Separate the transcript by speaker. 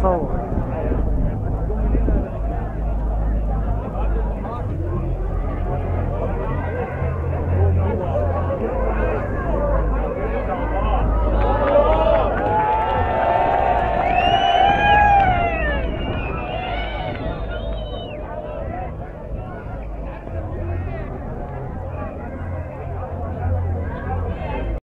Speaker 1: forward.